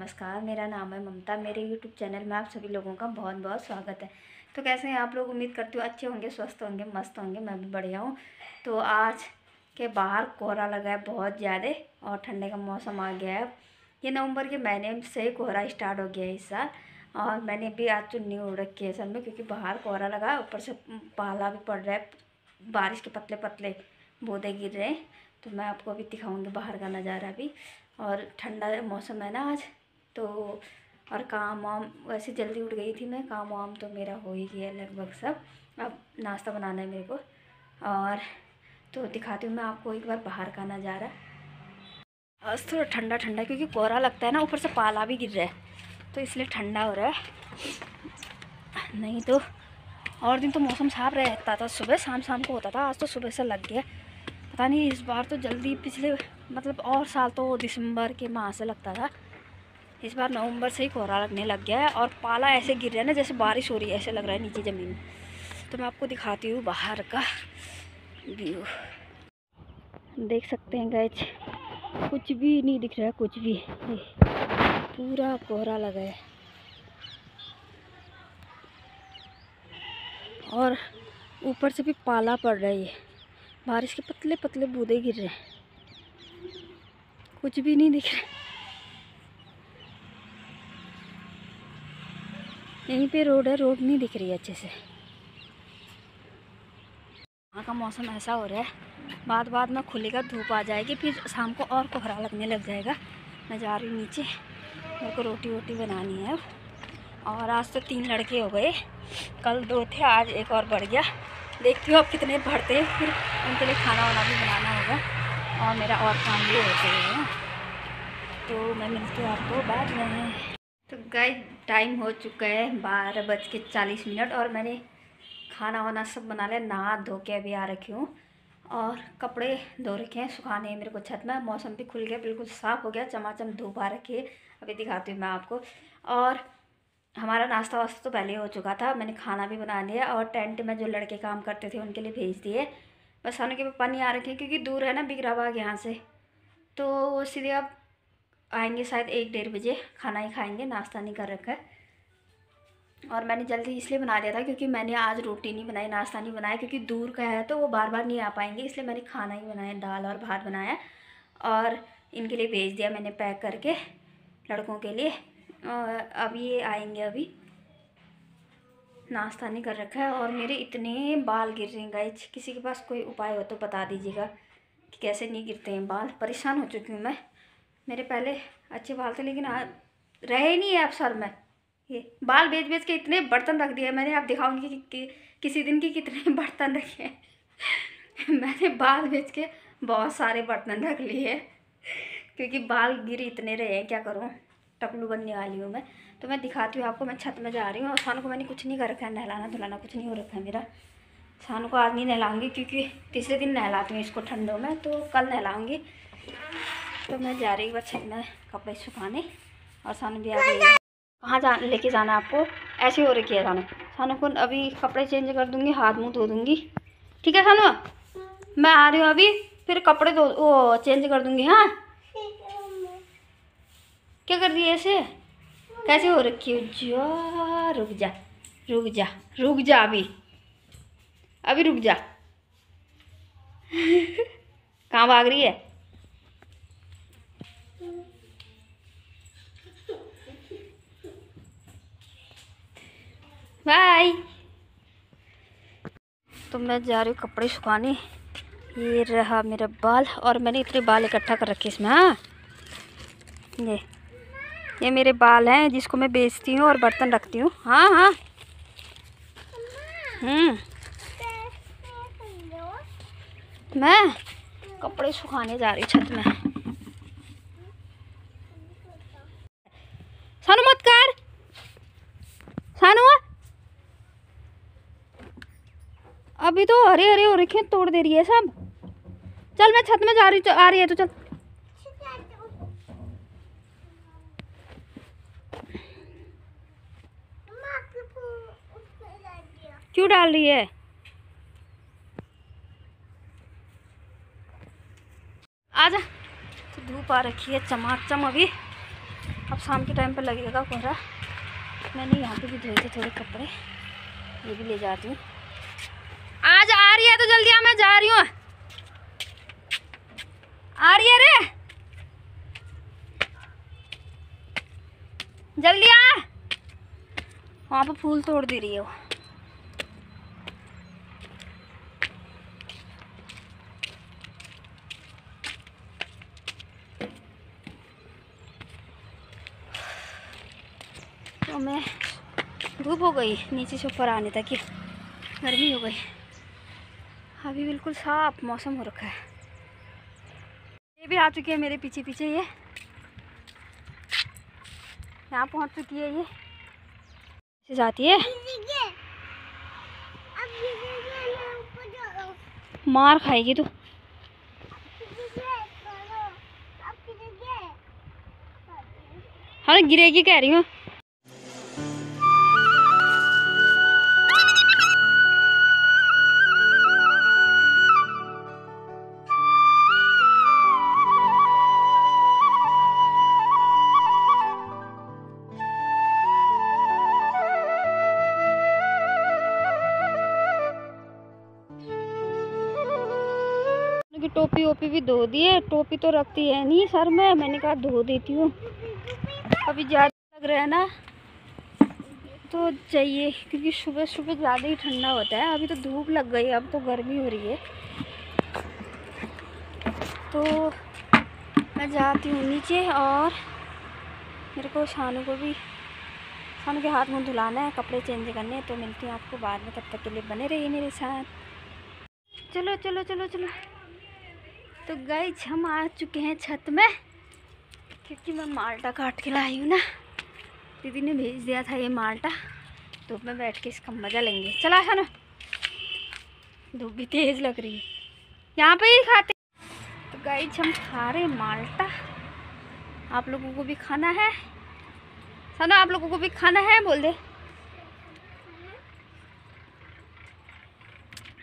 नमस्कार, मेरा नाम है ममता। मेरे यूट्यूब चैनल में आप सभी लोगों का बहुत बहुत स्वागत है। तो कैसे हैं आप लोग? उम्मीद करती हूँ अच्छे होंगे, स्वस्थ होंगे, मस्त होंगे। मैं भी बढ़िया हूँ। तो आज के बाहर कोहरा लगा है बहुत ज़्यादा और ठंडे का मौसम आ गया है। ये नवंबर के महीने से ही कोहरा स्टार्ट हो गया है इस साल और मैंने भी आज चुन्नी उड़ रखी है सर में क्योंकि बाहर कोहरा लगा ऊपर से पाला भी पड़ रहा है, बारिश के पतले पतले बूंदे गिर रहे हैं। तो मैं आपको अभी दिखाऊँगी बाहर का नज़ारा भी और ठंडा मौसम है ना आज। तो और काम वाम, वैसे जल्दी उठ गई थी मैं, काम वाम तो मेरा हो ही गया लगभग सब। अब नाश्ता बनाना है मेरे को। और तो दिखाती हूँ मैं आपको एक बार बाहर का नज़ारा। आज थोड़ा ठंडा ठंडा, क्योंकि कोहरा लगता है ना, ऊपर से पाला भी गिर रहा है तो इसलिए ठंडा हो रहा है। नहीं तो और दिन तो मौसम साफ़ रहता था सुबह, शाम शाम को होता था, आज तो सुबह से लग गया। पता नहीं इस बार तो जल्दी पिछले मतलब और साल तो दिसंबर के माह से लगता था। इस बार नवंबर से ही कोहरा लगने लग गया है और पाला ऐसे गिर रहा है ना, जैसे बारिश हो रही है, ऐसे लग रहा है नीचे ज़मीन। तो मैं आपको दिखाती हूँ बाहर का व्यू। देख सकते हैं गैच कुछ भी नहीं दिख रहा है, कुछ भी पूरा कोहरा लगा है। और ऊपर से भी पाला पड़ रही है बारिश के पतले पतले बूंदे गिर रहे हैं। कुछ भी नहीं दिख रहा यहीं पे रोड है, रोड नहीं दिख रही अच्छे से। वहाँ का मौसम ऐसा हो रहा है बाद बाद में खुलेगा, धूप आ जाएगी, फिर शाम को और कोहरा लगने लग जाएगा। मैं जा रही हूँ नीचे, मेरे को रोटी वोटी बनानी है और आज तो तीन लड़के हो गए, कल दो थे, आज एक और बढ़ गया। देखती हूँ अब कितने बढ़ते हैं, फिर उनके लिए खाना वाना भी बनाना होगा। और मेरा और काम भी होते हैं। तो मैं मिलती हूँ आपको, बाद में। तो गाय टाइम हो चुका है बारह बज के चालीस मिनट और मैंने खाना वाना सब बना लिया, नहा धो के अभी आ रखी हूँ और कपड़े धो रखे हैं, सुखाने हैं मेरे को छत में। मौसम भी खुल गया, बिल्कुल साफ़ हो गया, चमाचम धूप आ रखी है। अभी दिखाती हूँ मैं आपको। और हमारा नाश्ता वास्ता तो पहले हो चुका था, मैंने खाना भी बना लिया और टेंट में जो लड़के काम करते थे, उनके लिए भेज दिए। बस खाने के पापा नहीं आ रखे क्योंकि दूर है ना बिगराबाग यहाँ से। तो वो सीधे अब आएँगे शायद एक डेढ़ बजे, खाना ही खाएँगे, नाश्ता नहीं कर रखा है। और मैंने जल्दी इसलिए बना दिया था क्योंकि मैंने आज रोटी नहीं बनाई, नाश्ता नहीं बनाया, क्योंकि दूर का है तो वो बार बार नहीं आ पाएँगे, इसलिए मैंने खाना ही बनाया, दाल और भात बनाया और इनके लिए भेज दिया मैंने पैक करके लड़कों के लिए। और अब ये आएँगे अभी। नाश्ता नहीं कर रखा है और मेरे इतने बाल गिर रहे हैं गाय किसी के पास कोई उपाय हो तो बता दीजिएगा कि कैसे नहीं गिरते हैं बाल? परेशान हो चुकी हूँ मैं। मेरे पहले अच्छे बाल थे लेकिन आज रहे नहीं है अब सर में। ये बाल बेच बेच के इतने बर्तन रख दिए मैंने आप दिखाऊँगी कि, कि किसी दिन की कितने बर्तन रखे हैं। मैंने बाल बेच के बहुत सारे बर्तन रख लिए क्योंकि बाल गिर इतने रहे हैं क्या करूँ? टपलू बनने वाली हूँ मैं। तो मैं दिखाती हूँ आपको मैं छत में जा रही हूँ और शानू को मैंने कुछ नहीं कर रखा है नहलाना धुलाना कुछ नहीं हो रखा है मेरा। शानू को आज नहीं नहलाऊँगी क्योंकि तीसरे दिन नहलाती हूँ इसको ठंडों में तो कल नहलाऊँगी। तो मैं जा रही हूँ छत में कपड़े सुखाने और सानू भी आ गई कहाँ जा, लेके जाना आपको? ऐसे हो रखी है सानू? सानू को अभी कपड़े चेंज कर दूँगी, हाथ मुँह धो दूँगी। ठीक है सानू? मैं आ रही हूँ अभी, फिर कपड़े धो, वो चेंज कर दूँगी हाँ? क्या कर रही है ऐसे? कैसे हो रखी है? जा, रुक जा रुक जा रुक जा अभी। अभी रुक जा। कहाँ भाग रही है? बाय। तो मैं जा रही हूँ कपड़े सुखाने। ये रहा मेरा बाल और मैंने इतने बाल इकट्ठा कर रखे इसमें हाँ। ये ये मेरे बाल हैं जिसको मैं बेचती हूँ और बर्तन रखती हूँ। हाँ हाँ। हम्म। मैं कपड़े सुखाने जा रही छत में सानू मत कर सानू अभी तो हरे हरे हो रखे तोड़ दे रही है सब। चल, मैं छत में जा रही आ रही है तो चल। क्यों डाल रही है? आजा। तो धूप आ रखी है, चमाचम अभी। अब शाम के टाइम पर लगेगा कोहरा। मैंने यहाँ पे भी धोए थे थोड़े कपड़े। ये भी ले जाती हूँ। आ रही है तो जल्दी आ, मैं जा रही हूँ। आ रही है रे? जल्दी आ। वहाँ पर फूल तोड़ दे रही है वो। तो मैं धूप हो गई, नीचे से ऊपर आने तक गर्मी हो गई। अभी बिल्कुल साफ़ मौसम हो रखा है। ये भी आ चुकी है मेरे पीछे पीछे ये। यहाँ पहुँच चुकी है ये। से जाती है। मार खाएगी तू। हाँ गिरेगी कह रही हूँ। की टोपी वोपी भी धो दी है, टोपी तो रखती है नहीं सर मैं, मैंने कहा धो देती हूँ। अभी ज़्यादा लग रहा है ना तो चाहिए क्योंकि सुबह सुबह ज़्यादा ही ठंडा होता है, अभी तो धूप लग गई अब तो गर्मी हो रही है। तो मैं जाती हूँ नीचे और मेरे को शानू को भी, शानू के हाथ मुँह धुलाना है, कपड़े चेंज करने हैं तो मिलती हूँ आपको बाद में, तब तक के लिए बने रहिए मेरे साथ। चलो चलो चलो चलो। तो गई हम आ चुके हैं छत में क्योंकि मैं माल्टा काट के लाई हूँ ना। दीदी ने भेज दिया था ये माल्टा धूप में बैठ के इसका मज़ा लेंगे। चला है ना धूप भी तेज़ लग रही है। यहाँ पे ही खाते। तो गई हम खा रहे माल्टा। आप लोगों को भी खाना है। सना आप लोगों को भी खाना है? बोल दे।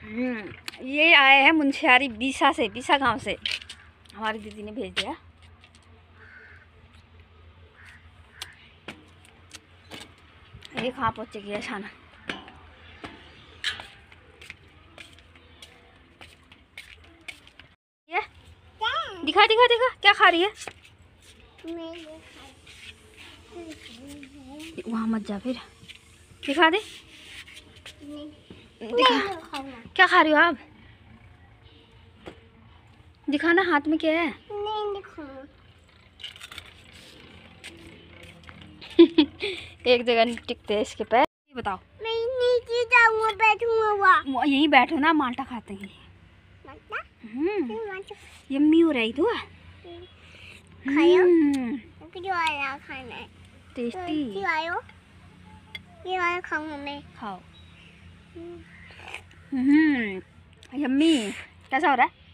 हम्म, ये आए हैं मुंशियारी बीसा से, बीसा गाँव से। हमारी दीदी ने भेज दिया। ये कहाँ पहुँचेगी अचानक दिखा दिखा दिखा, क्या खा रही है? वहाँ मत जा फिर। दिखा दे। दिखा। क्या खा रही हो आप? दिखाना हाथ में क्या है? एक जगह नहीं टिकते हैं इसके पैर। ये बताओ। वो यहीं बैठो ना माल्टा खाते हैं। हम्म। यम्मी हो रही तू। Hmm, tasty. खाओ। हम्म यम्मी कैसा हो रहा है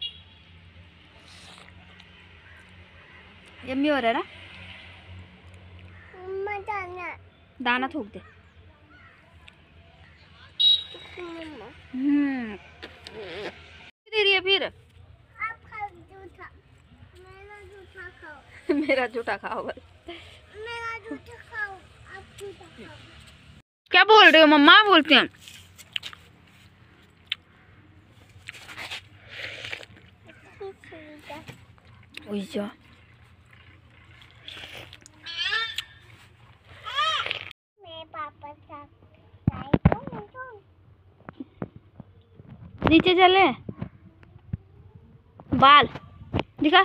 यम्मी हो रहा है ना दाना थूक दे। हम्म दे रही है फिर। मेरा जूठा खाओ। बस। क्या बोल रहे हो मम्मा? बोलते हैं। जा नीचे चले बाल दिखा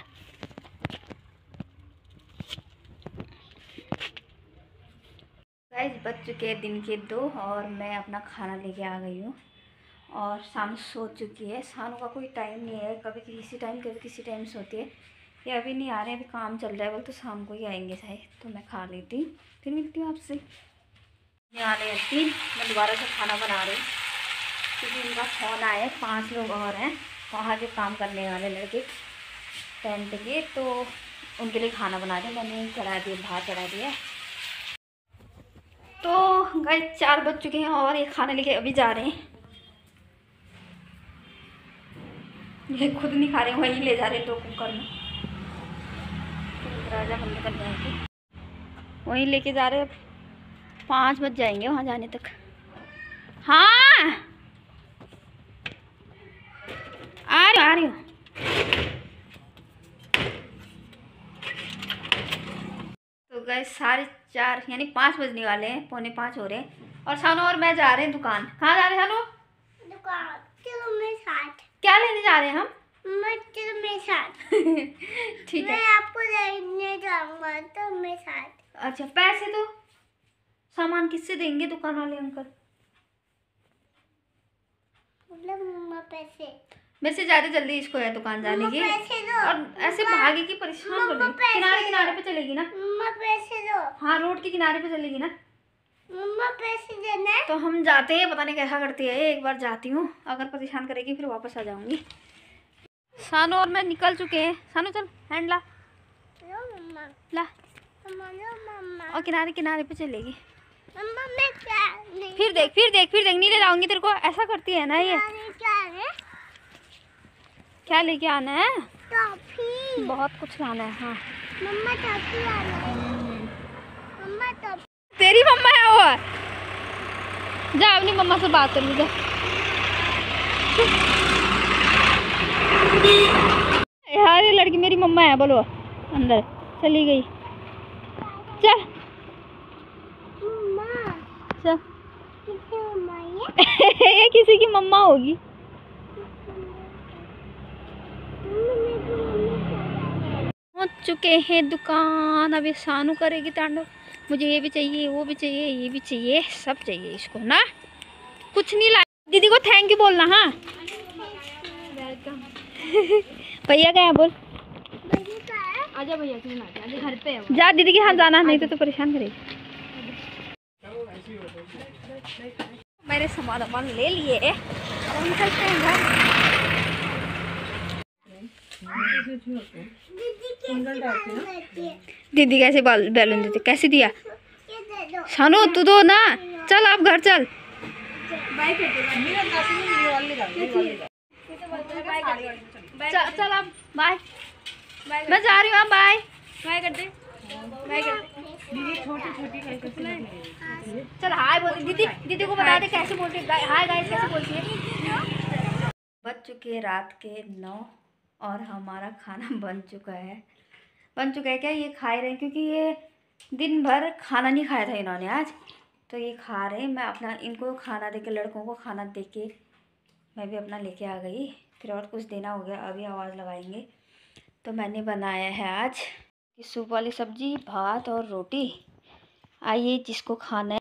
गाइस बज चुके हैं दिन के दो और मैं अपना खाना लेके आ गई हूँ। और शाम सो चुकी है। शाम का कोई टाइम नहीं है। कभी किसी टाइम कभी किसी टाइम सोती है। ये अभी नहीं आ रहे, अभी काम चल रहा है, बोल तो शाम को ही आएँगे शायद तो मैं खा लेती फिर मिलती हूँ आपसे। ये आ रही तीन, मैं दोबारा से खाना बना रही हूँ। क्योंकि उनका फ़ोन आया पाँच लोग और हैं, वहाँ के काम करने वाले लड़के। टेंट के तो उनके लिए खाना बना रही मैंने चढ़ा दिया भात चढ़ा दिया। तो गए, चार बज चुके हैं और ये खाना लेके अभी जा रहे हैं। ये खुद नहीं खा रहे, वहीं ले जा रहे तो कुकर में। दरवाज़ा बंद कर जाएँगे वहीं लेके जा रहे पाँच बज जाएँगे वहाँ जाने तक। हाँ! आ रही आ रही हूँ। तो गए साढ़े चार यानी पाँच बजने वाले हैं पौने पाँच हो रहे हैं। और सानू और मैं जा रहे हैं दुकान। कहाँ जा रहे हैं सानू? दुकान। क्या लेने जा रहे हैं हम? साथ। ठीक है। मैं आपको लेने जाऊँगा तुम्हें साथ। अच्छा पैसे तो सामान किससे देंगे दुकान वाले अंकल? मतलब मम्मा पैसे। मेरे से ज़्यादा जल्दी इसको है दुकान जाने की। और ऐसे भागे की परेशान कर मम्मा किनारे किनारे पे चलेगी ना? मम्मा पैसे दो। हाँ रोड के किनारे पे चलेगी ना? मम्मा पैसे देना। तो हम जाते हैं पता नहीं कैसा करती है। एक बार जाती हूँ। अगर परेशान करेगी फिर वापस आ जाऊँगी। सानू और मैं निकल चुके हैं। सानू चल हैंड ला। ला और किनारे किनारे पे चलेगी। फिर देख फिर देख फिर देख नहीं ले जाऊँगी तेरे को। ऐसा करती है ना ये? क्या लेके आना है? टॉफी। बहुत कुछ लाना है हाँ। मम्मा टॉफी आना है। Mamma toffee. तेरी मम्मा है वो। जा अपनी मम्मा से बात कर ली जा। यार ये लड़की मेरी मम्मा है बोलो। अंदर चली गई। चल चल ये? किसी की मम्मा होगी। पहुँच चुके हैं दुकान। अभी सानू करेगी तांडो मुझे ये भी चाहिए वो भी चाहिए ये भी चाहिए सब चाहिए इसको ना? कुछ नहीं ला दीदी को थैंक यू बोलना हाँ? भैया क्या बोल। आजा भैया घर पे है जा दीदी के हाथ जाना नहीं तो तो परेशान करेगी। मैंने सामान वामान ले लिए। अब हम हैं घर। दीदी कैसी बैलून देते कैसे दिया? सानू तू दो ना। चल आप घर चल। चल चल बाय मैं जा रही हूँ बाय बाय कर दे बाय कर दे चल हाय बोल दीदी दीदी को बता दे कैसे बोलती है। हाय गाइस कैसे बोलती है? बज चुके हैं रात के नौ और हमारा खाना बन चुका है। बन चुका है क्या? ये खा ही रहे हैं क्योंकि ये दिन भर खाना नहीं खाया था इन्होंने आज। तो ये खा रहे हैं। मैं अपना इनको खाना दे के लड़कों को खाना दे के मैं भी अपना लेके आ गई। फिर और कुछ देना हो गया, अभी आवाज़ लगाएँगे। तो मैंने बनाया है आज सूप वाली सब्ज़ी, भात और रोटी। आइए जिसको खाना है।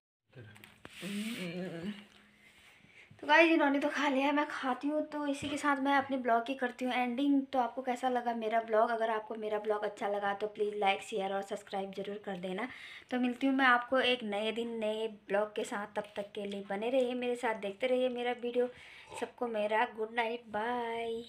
तो गाइस, इन्होंने तो खा लिया है, मैं खाती हूँ। तो इसी के साथ मैं अपने ब्लॉग की करती हूँ एंडिंग तो आपको कैसा लगा मेरा ब्लॉग? अगर आपको मेरा ब्लॉग अच्छा लगा तो प्लीज़ लाइक शेयर और सब्सक्राइब ज़रूर कर देना। तो मिलती हूँ मैं आपको एक नए दिन, नए ब्लॉग के साथ। तब तक के लिए बने रहिए मेरे साथ, देखते रहिए मेरा वीडियो सबको मेरा गुड नाइट बाय।